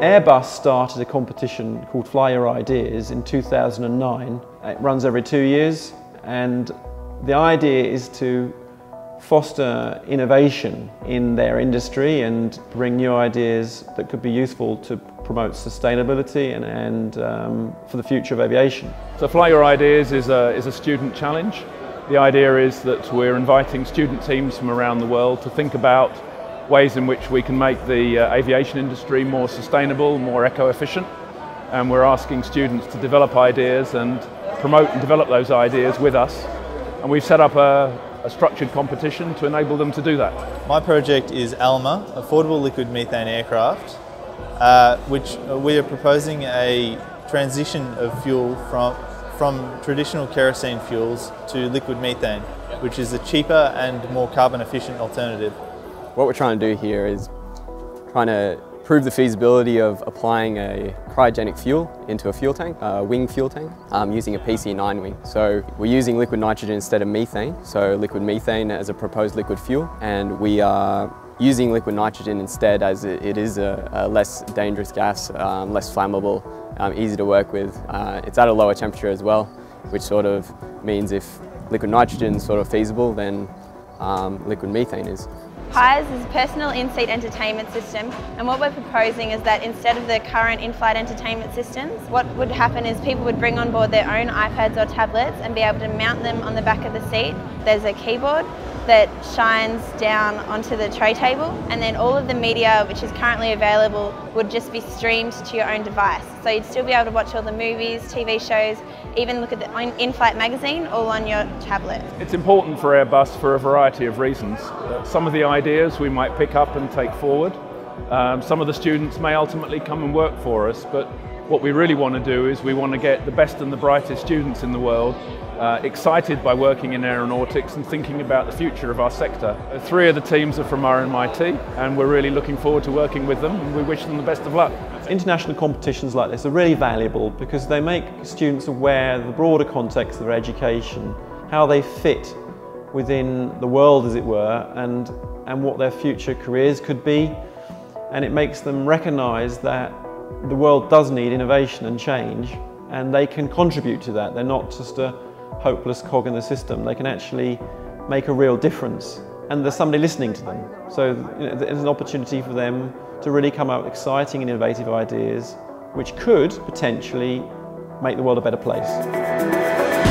Airbus started a competition called Fly Your Ideas in 2009. It runs every two years and the idea is to foster innovation in their industry and bring new ideas that could be useful to promote sustainability and, and um, for the future of aviation. So Fly Your Ideas is a, is a student challenge. The idea is that we're inviting student teams from around the world to think about ways in which we can make the uh, aviation industry more sustainable, more eco-efficient. And we're asking students to develop ideas and promote and develop those ideas with us. And we've set up a, a structured competition to enable them to do that. My project is ALMA, Affordable Liquid Methane Aircraft, uh, which we are proposing a transition of fuel from, from traditional kerosene fuels to liquid methane, which is a cheaper and more carbon efficient alternative. What we're trying to do here is trying to prove the feasibility of applying a cryogenic fuel into a fuel tank, a wing fuel tank, um, using a PC9 wing. So we're using liquid nitrogen instead of methane, so liquid methane as a proposed liquid fuel, and we are using liquid nitrogen instead as it is a, a less dangerous gas, um, less flammable, um, easy to work with. Uh, it's at a lower temperature as well, which sort of means if liquid nitrogen is sort of feasible, then um, liquid methane is. HIAS is a personal in-seat entertainment system and what we're proposing is that instead of the current in-flight entertainment systems, what would happen is people would bring on board their own iPads or tablets and be able to mount them on the back of the seat. There's a keyboard that shines down onto the tray table and then all of the media which is currently available would just be streamed to your own device. So you'd still be able to watch all the movies, TV shows, even look at the in-flight magazine all on your tablet. It's important for Airbus for a variety of reasons. Some of the ideas we might pick up and take forward. Um, some of the students may ultimately come and work for us, but what we really want to do is we want to get the best and the brightest students in the world uh, excited by working in aeronautics and thinking about the future of our sector. Three of the teams are from RMIT and we're really looking forward to working with them and we wish them the best of luck. International competitions like this are really valuable because they make students aware of the broader context of their education, how they fit within the world as it were and, and what their future careers could be and it makes them recognise that the world does need innovation and change and they can contribute to that. They're not just a hopeless cog in the system. They can actually make a real difference and there's somebody listening to them. So you know, there's an opportunity for them to really come up with exciting and innovative ideas which could potentially make the world a better place.